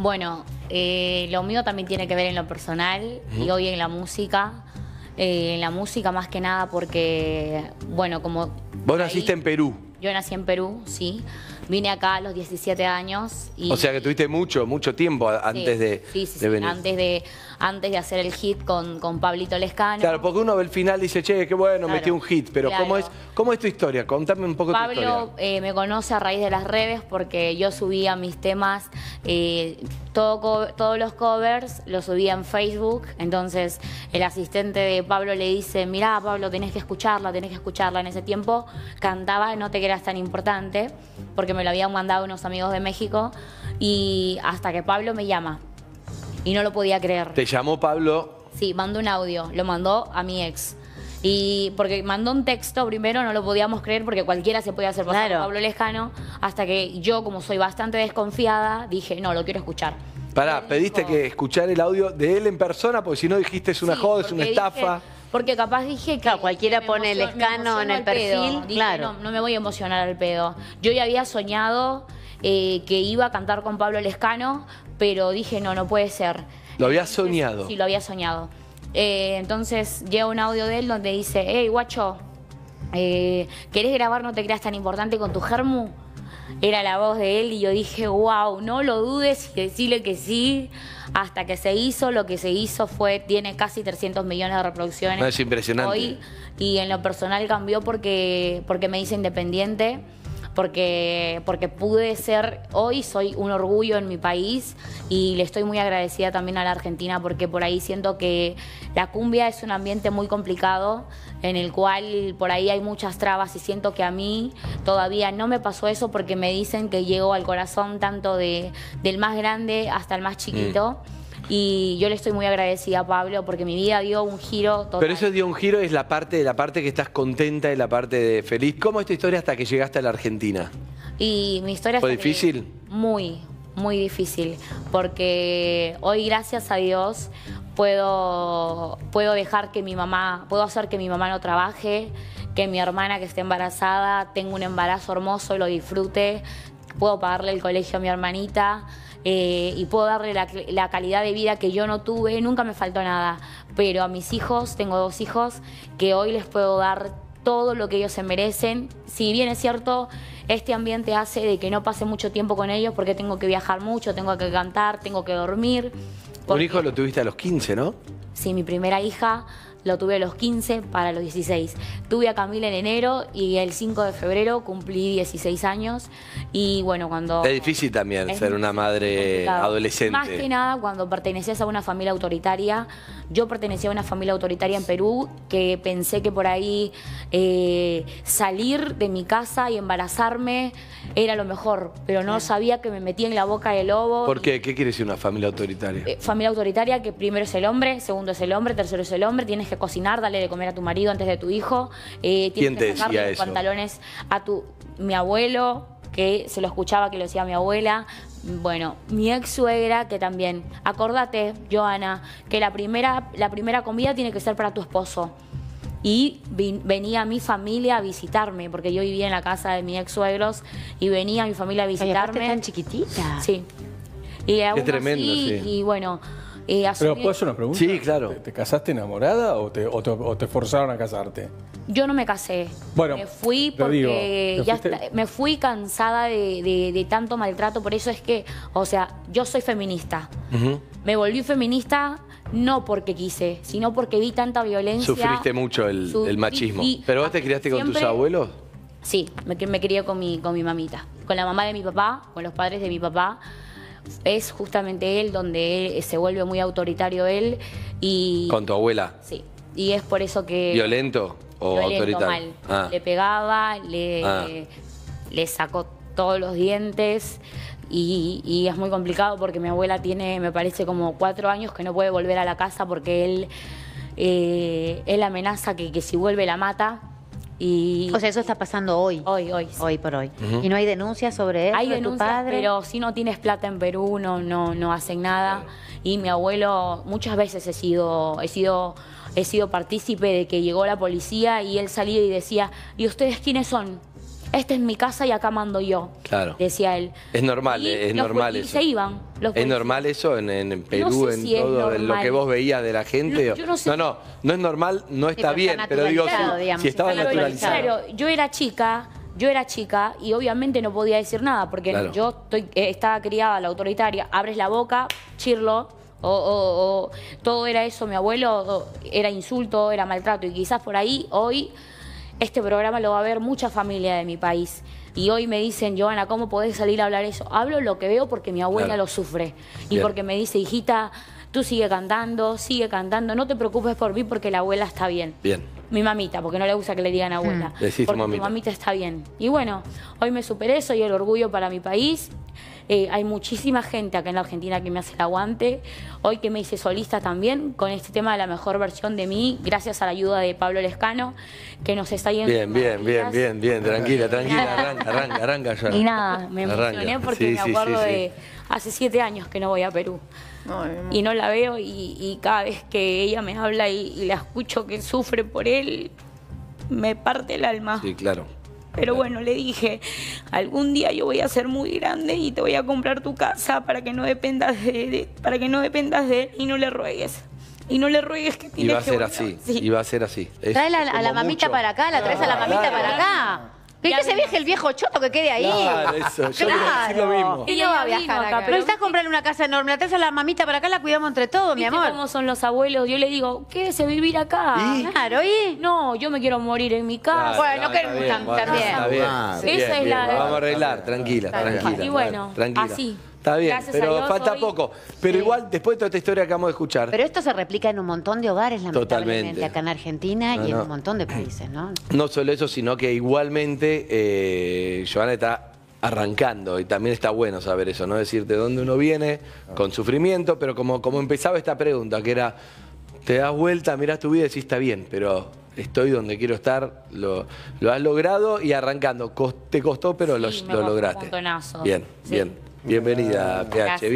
Bueno, eh, lo mío también tiene que ver en lo personal y hoy en la música. Eh, en la música más que nada porque, bueno, como... Vos ahí- naciste en Perú. Yo nací en Perú, sí. Vine acá a los 17 años. Y, O sea que tuviste mucho, mucho tiempo a- Sí, antes de, sí, sí, de venir. Antes de, antes de hacer el hit con, con Pablito Lescano. Claro, porque uno ve el final y dice, che, qué bueno, Claro, metí un hit. Pero ¿cómo, es. ¿cómo es tu historia? Contame un poco tu Pablo historia. eh, me conoce a raíz de las redes porque yo subía mis temas, eh, todo todos los covers los subía en Facebook. Entonces el asistente de Pablo le dice, mirá Pablo, tenés que escucharla, tenés que escucharla. En ese tiempo cantaba No te creas tan importante porque me lo habían mandado unos amigos de México y hasta que Pablo me llama y no lo podía creer. Te llamó Pablo. Sí, mandó un audio, lo mandó a mi ex. Y porque mandó un texto primero, no lo podíamos creer porque cualquiera se podía hacer pasar Claro. Pablo Lescano, hasta que yo, como soy bastante desconfiada, dije, no, lo quiero escuchar. Pará, pediste dijo- que escuchar el audio de él en persona, porque si no dijiste es una Sí, joda, es una estafa. dije- porque capaz dije que. Claro, cualquiera pone me emociono en el perfil, Dije, claro. No, no me voy a emocionar al pedo. Yo ya había soñado eh, que iba a cantar con Pablo Lescano, pero dije, no, no puede ser. Lo Entonces, soñado. Sí, lo había soñado. Eh, entonces llega un audio de él donde dice, hey, guacho, eh, ¿querés grabar No te creas tan importante con tu germu? Era la voz de él y yo dije, wow, no lo dudes y decirle que sí. Hasta que se hizo, lo que se hizo fue, tiene casi 300 millones de reproducciones. No, es impresionante. Hoy, y en lo personal cambió porque, porque me hice independiente, porque, porque pude ser, hoy soy un orgullo en mi país y le estoy muy agradecida también a la Argentina porque por ahí siento que la cumbia es un ambiente muy complicado en el cual por ahí hay muchas trabas y siento que a mí todavía no me pasó eso porque me dicen que llego al corazón tanto de, del más grande hasta el más chiquito. Y yo le estoy muy agradecida a Pablo porque mi vida dio un giro total. Pero eso dio un giro, es la parte, la parte que estás contenta y la parte de feliz. ¿Cómo es tu historia hasta que llegaste a la Argentina? Y mi historia ¿Fue que- difícil? Muy, muy difícil. Porque hoy, gracias a Dios, puedo, puedo dejar que mi mamá, puedo hacer que mi mamá no trabaje, que mi hermana que esté embarazada tenga un embarazo hermoso y lo disfrute. Puedo pagarle el colegio a mi hermanita. Eh, y puedo darle la, la calidad de vida que yo no tuve, nunca me faltó nada, pero a mis hijos, tengo dos hijos, que hoy les puedo dar todo lo que ellos se merecen. Si bien es cierto, este ambiente hace de que no pase mucho tiempo con ellos porque tengo que viajar mucho, tengo que cantar, tengo que dormir. Un porque- hijo lo tuviste a los 15, ¿no? Sí, mi primera hija lo tuve a los 15 para los 16. Tuve a Camila en enero y el 5 de febrero cumplí 16 años. Y bueno, cuando... Es difícil también Es ser una madre adolescente. Más que nada cuando perteneces a una familia autoritaria. Yo pertenecía a una familia autoritaria en Perú que pensé que por ahí eh, salir de mi casa y embarazarme era lo mejor, pero no sabía que me metía en la boca del lobo. ¿Por qué? ¿Qué quiere decir una familia autoritaria? Eh, familia autoritaria que primero es el hombre, segundo es el hombre, tercero es el hombre, tienes que cocinar, darle de comer a tu marido antes de tu hijo, eh, ¿Quién tienes te que sacarle decía los eso? pantalones a tu mi abuelo, que se lo escuchaba que lo decía mi abuela, bueno, mi ex suegra que también, acordate, Joana, que la primera, la primera comida tiene que ser para tu esposo. Y venía mi familia a visitarme, porque yo vivía en la casa de mis ex suegros y venía mi familia a visitarme. tan chiquitita. Sí. Y aún tremendo, así, sí. Y bueno, eh, Pero ¿puedo hacer una pregunta? Sí, claro. ¿Te, te casaste enamorada o te, o te- o te forzaron a casarte? yo no me casé. Bueno, me fui porque digo, ¿te ya está- me fui cansada de, de- de tanto maltrato. Por eso es que, o sea, yo soy feminista. Me volví feminista no porque quise, sino porque vi tanta violencia. Sufriste mucho el, Su- el machismo. y- y- ¿Pero vos te criaste con tus abuelos? Sí, me, me crié con mi, con mi mamita. Con la mamá de mi papá, con los padres de mi papá. Es justamente él donde él, se vuelve muy autoritario él. Y, Con tu abuela. Sí. Y es por eso que. ¿Violento o violento, autoritario? mal. Ah. Le pegaba, le, Ah. le sacó todos los dientes. Y, y es muy complicado porque mi abuela tiene, me parece, como cuatro años que no puede volver a la casa porque él, eh, él amenaza que, que si vuelve la mata. Y O sea, eso está pasando hoy. hoy, hoy. sí. Hoy por hoy. ¿Y no hay denuncias sobre eso Hay de tu denuncias, padre? pero si no tienes plata en Perú no, no, no hacen nada. Y mi abuelo, muchas veces he sido, he sido, he sido partícipe de que llegó la policía y él salía y decía, ¿y ustedes quiénes son? Esta es mi casa y acá mando yo. Claro. Decía él. Es normal, Y es los normal eso. se iban. los ¿Es normal eso en, en- Perú, sé en si todo en lo que vos veías de la gente? No, yo no sé. no, no, no es normal, no está pero bien, está pero digo, si, digamos, si estaba Claro, naturalizado. Claro, yo era chica, yo era chica y obviamente no podía decir nada porque Claro. yo estoy, eh, estaba criada a la autoritaria. Abres la boca, chirlo. O, o- o todo era eso, mi abuelo o era insulto, era maltrato y quizás por ahí hoy este programa lo va a ver mucha familia de mi país. Y hoy me dicen, Joana, ¿cómo podés salir a hablar eso? Hablo lo que veo porque mi abuela Claro. lo sufre. Y Bien. porque me dice, hijita, tú sigue cantando, sigue cantando, no te preocupes por mí porque la abuela está bien. Bien. Mi mamita, porque no le gusta que le digan abuela. Decís tu porque mi mamita. mamita está bien. Y bueno, hoy me superé, soy el orgullo para mi país. Eh, hay muchísima gente acá en la Argentina que me hace el aguante. Hoy que me hice solista también con este tema de la mejor versión de mí, gracias a la ayuda de Pablo Lescano, que nos está yendo. Bien, bien, bien, bien, bien, tranquila, tranquila, arranca, arranca, arranca ya. Y nada, me Arranca. emocioné porque Sí, me acuerdo sí, sí. de hace siete años que no voy a Perú. Y no la veo y, y cada vez que ella me habla y, y la escucho que sufre por él, me parte el alma. Sí, claro. Pero bueno, le dije, algún día yo voy a ser muy grande y te voy a comprar tu casa para que no dependas de, de- para que no dependas de él y no le ruegues. Y no le ruegues que Y tiene va a que ser volver. así, Sí. y va a ser así. Es Trae a la mamita mucho. para acá, la traes a la mamita para acá. Que, Ya que se viaje el viejo choto que quede ahí. Claro, eso, yo quiero decir lo mismo. Y no va a viajar acá, pero No estás comprarle una casa enorme, la traes a la mamita para acá, la cuidamos entre todos, mi ¿Viste amor. cómo son los abuelos? Yo le digo, quédese a vivir acá. ¿Y? Claro, ¿y? No, yo me quiero morir en mi casa. Bueno, Claro, que está bien, tam- bueno, también. Está bien. Ah, bien, esa es bien, la- Vamos a arreglar, tranquila, tranquila. Y bueno, tranquila. así. Está bien, Gracias pero Dios, falta hoy- poco. Pero igual, después de toda esta historia que acabamos de escuchar, Pero esto se replica en un montón de hogares, lamentablemente, Totalmente. acá en Argentina No, y en no. un montón de países, ¿no? no solo eso, sino que igualmente eh, Joana está arrancando y también está bueno saber eso, no decirte dónde uno viene con sufrimiento, pero como, como empezaba esta pregunta, que era, te das vuelta, miras tu vida y decís, está bien, pero estoy donde quiero estar, lo, lo has logrado y arrancando. Te costó, pero Sí, lo, me lo costó un lograste. montonazo. Bien, Sí. bien. Bienvenida, PH. Gracias.